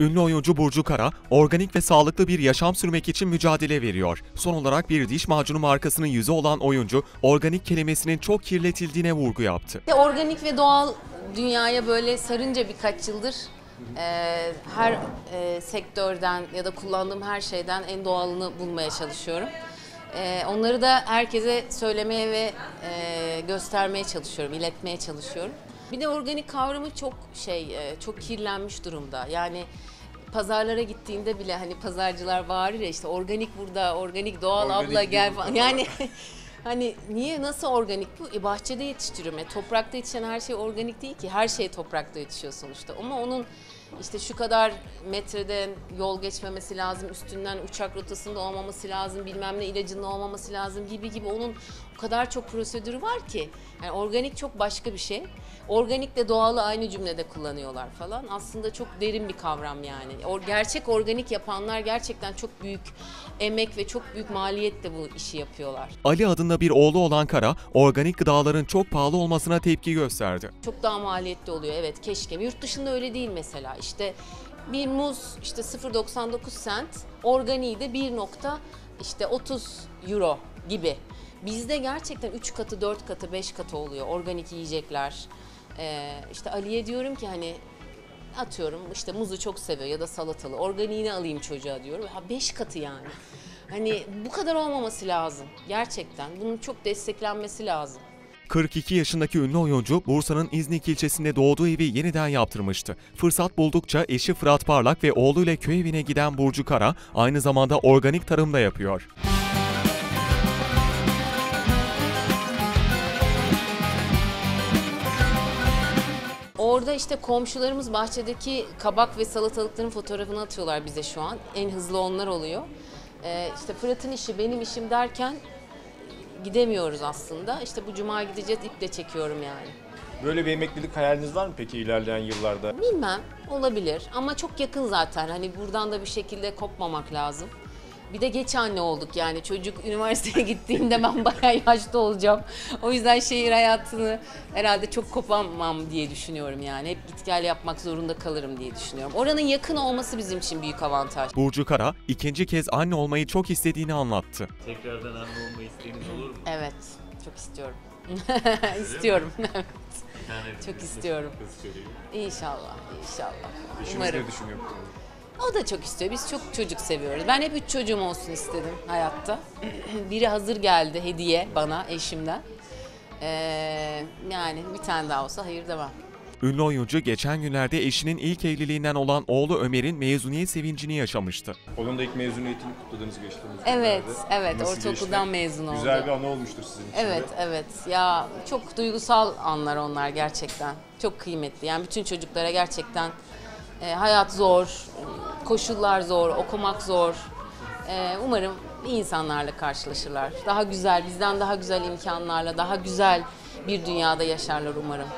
Ünlü oyuncu Burcu Kara, organik ve sağlıklı bir yaşam sürmek için mücadele veriyor. Son olarak bir diş macunu markasının yüzü olan oyuncu, organik kelimesinin çok kirletildiğine vurgu yaptı. Organik ve doğal dünyaya böyle sarınca birkaç yıldır e, her e, sektörden ya da kullandığım her şeyden en doğalını bulmaya çalışıyorum. E, onları da herkese söylemeye ve e, göstermeye çalışıyorum, iletmeye çalışıyorum. Bir de organik kavramı çok şey, e, çok kirlenmiş durumda. Yani pazarlara gittiğinde bile hani pazarcılar bağırır ya işte organik burada, organik doğal abla gel falan. Yani Hani niye nasıl organik bu? E, bahçede yetiştiriyorum. E, toprakta yetişen her şey organik değil ki. Her şey toprakta yetişiyor sonuçta. Ama onun işte şu kadar metreden yol geçmemesi lazım, üstünden uçak rotasında olmaması lazım, bilmem ne ilacının olmaması lazım gibi gibi onun o kadar çok prosedürü var ki. Yani organik çok başka bir şey. Organikle doğalı aynı cümlede kullanıyorlar falan. Aslında çok derin bir kavram yani. O gerçek organik yapanlar gerçekten çok büyük emek ve çok büyük maliyetle bu işi yapıyorlar. Ali adında bir oğlu olan Kara, organik gıdaların çok pahalı olmasına tepki gösterdi. Çok daha maliyetli oluyor evet keşke. Yurt dışında öyle değil mesela. İşte bir muz işte 0.99 sent, organiği de 1. nokta işte 30 euro gibi. Bizde gerçekten 3 katı, 4 katı, 5 katı oluyor organik yiyecekler. Ee, işte Ali'ye diyorum ki hani atıyorum işte muzu çok seviyor ya da salatalı. Organiğini alayım çocuğa diyorum. Ha 5 katı yani. Hani bu kadar olmaması lazım gerçekten. Bunun çok desteklenmesi lazım. 42 yaşındaki ünlü oyuncu, Bursa'nın İznik ilçesinde doğduğu evi yeniden yaptırmıştı. Fırsat buldukça eşi Fırat Parlak ve oğluyla köy evine giden Burcu Kara, aynı zamanda organik tarım da yapıyor. Orada işte komşularımız bahçedeki kabak ve salatalıkların fotoğrafını atıyorlar bize şu an. En hızlı onlar oluyor. Ee, işte Fırat'ın işi benim işim derken gidemiyoruz aslında. İşte bu cuma gideceğiz iple çekiyorum yani. Böyle bir emeklilik hayaliniz var mı peki ilerleyen yıllarda? Bilmem olabilir ama çok yakın zaten. Hani buradan da bir şekilde kopmamak lazım. Bir de geç anne olduk yani çocuk üniversiteye gittiğinde ben bayağı yaşlı olacağım. O yüzden şehir hayatını herhalde çok kopamam diye düşünüyorum yani. Hep git gel yapmak zorunda kalırım diye düşünüyorum. Oranın yakın olması bizim için büyük avantaj. Burcu Kara, ikinci kez anne olmayı çok istediğini anlattı. Tekrardan anne olma isteğiniz olur mu? Evet çok istiyorum. istiyorum evet. Yani Çok istiyorum. İnşallah inşallah. Eşiniz Umarım. ne düşünüyor? O da çok istiyor. Biz çok çocuk seviyoruz. Ben hep üç çocuğum olsun istedim hayatta. Biri hazır geldi hediye bana eşimden. Ee, yani bir tane daha olsa hayır demem. Ünlü oyuncu geçen günlerde eşinin ilk evliliğinden olan oğlu Ömer'in mezuniyet sevincini yaşamıştı. Onun da ilk mezuniyetini kutladığınız geçtiğimiz Evet, günlerde. evet, Nasıl ortaokuldan geçti? mezun oldu. Güzel bir anı olmuştur sizin için de. Evet, evet. Ya çok duygusal anlar onlar gerçekten. Çok kıymetli. Yani bütün çocuklara gerçekten e, hayat zor, koşullar zor, okumak zor. E, umarım iyi insanlarla karşılaşırlar. Daha güzel, bizden daha güzel imkanlarla, daha güzel bir dünyada yaşarlar umarım.